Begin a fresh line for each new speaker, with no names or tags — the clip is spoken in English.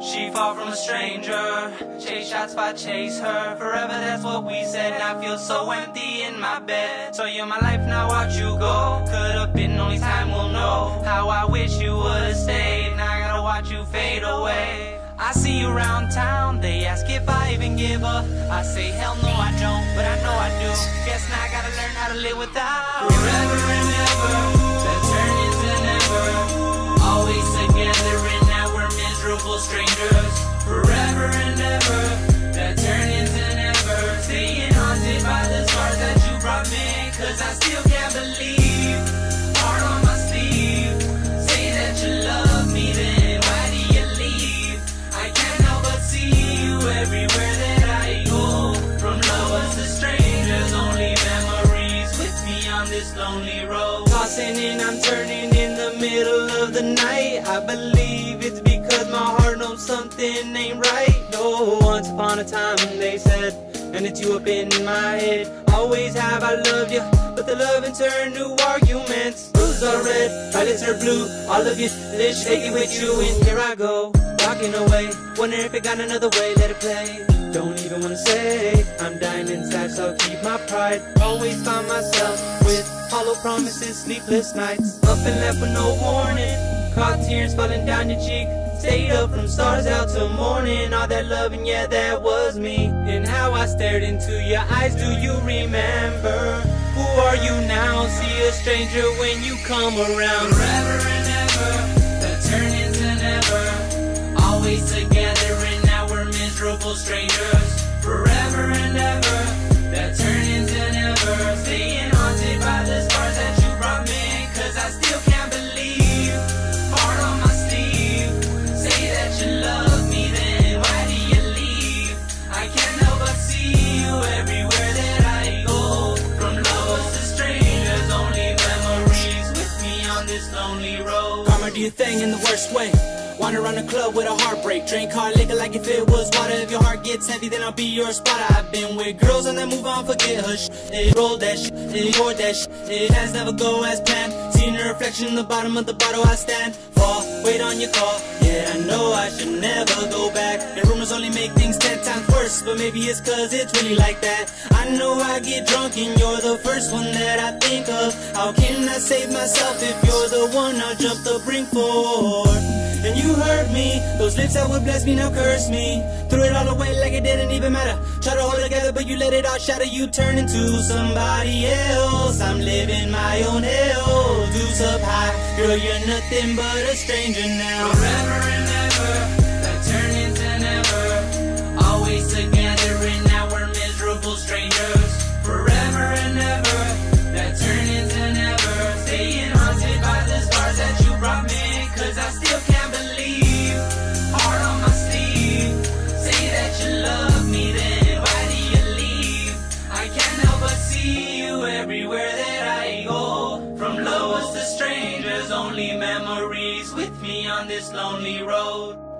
She far from a stranger. Chase shots I chase her. Forever, that's what we said. And I feel so empty in my bed. So you're my life, now watch you go. Could've been, only time will know. How I wish you would've stayed. Now I gotta watch you fade away. I see you around town, they ask if I even give up. I say, hell no, I don't, but I know I do. Guess now I gotta learn how to live without. Strangers. Forever and ever, that turn into never. Staying haunted by the scars that you brought me, cause I still can't believe. Heart on my sleeve, say that you love me, then why do you leave? I can't help but see you everywhere that I go. From lovers to strangers, only memories with me on this lonely road. Tossing and I'm turning in the middle of the night. I believe upon a time they said, and it's you up in my head. Always have I loved you, but the love in turn to arguments. Roses are red, violets are blue. All of you, let's take it with you, and here I go, walking away. Wonder if it got another way, let it play. Don't even wanna say I'm dying inside, so keep my pride. Always find myself with hollow promises, sleepless nights. Up and left with no warning. Caught tears falling down your cheek. Stayed up from stars out till morning. All that loving, yeah, that was me. And how I stared into your eyes, do you remember? Who are you now? See a stranger when you come around. Forever and ever, that turn into never. Always together and now we're miserable strangers.
In the worst way. Wander around the club with a heartbreak. Drink hard liquor like if it was water. If your heart gets heavy, then I'll be your spotter. I've been with girls and they move on, forget her. Sh- they roll that shit, they hoard that shit. It has never go as planned. Seeing your reflection in the bottom of the bottle, I stand. Fall, wait on your call. Yeah, I know I should never go back. And rumors only make things ten times worse, but maybe it's cause it's really like that. I know I get drunk and you're the first one that I think of. How can I save myself if you're the one I jump the brink for? And you hurt me, those lips that would bless me now curse me. Threw it all away like it didn't even matter. Try to hold it together, but you let it all shatter. You turn into somebody else. I'm living my own hell. Girl, you're nothing but a stranger now.
Forever and ever, on this lonely road.